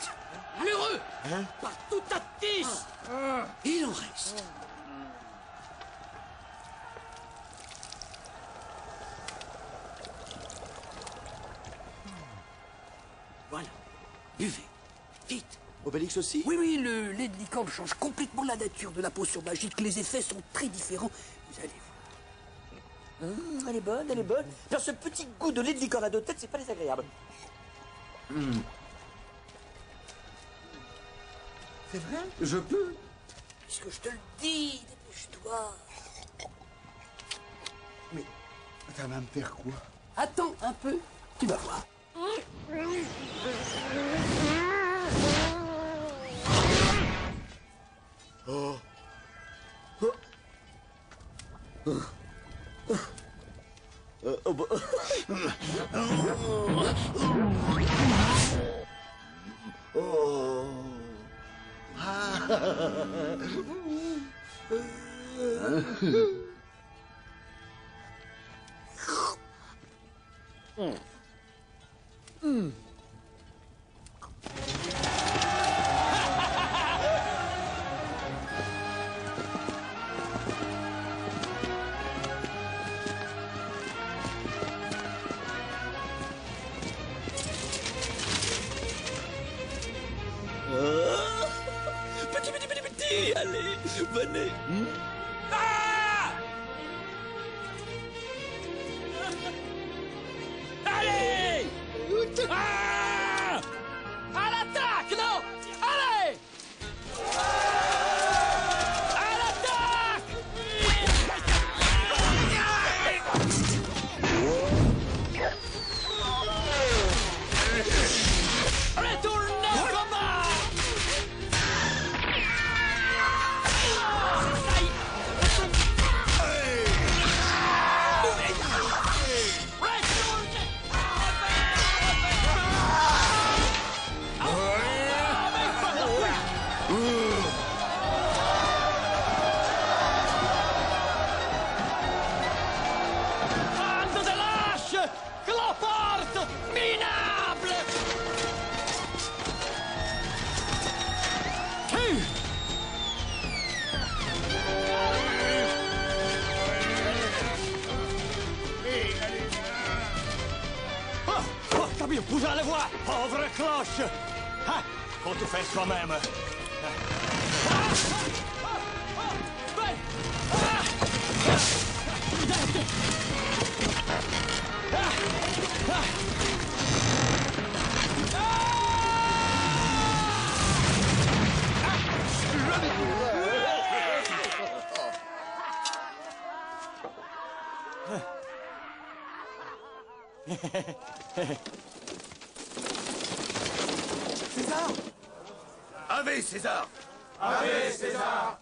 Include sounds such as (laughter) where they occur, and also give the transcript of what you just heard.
Vite Malheureux Pas tout à tisse Il en reste. Voilà. Buvez. Vite. Obélix aussi Oui, oui, le lait de licorne change complètement la nature de la potion magique. Les effets sont très différents. Vous allez voir. Hum, Elle est bonne, elle est bonne. Faire ce petit goût de lait de licorne à deux têtes, c'est pas désagréable. C'est vrai Je peux Puisque je te le dis, dépêche-toi. Mais ça va me faire quoi Attends un peu, tu vas voir. Petit, (laughs) petit, allez, venez. Allez à la voix, pauvre cloche. Ah, faut tout faire soi-même. César. Ave César. Allez, César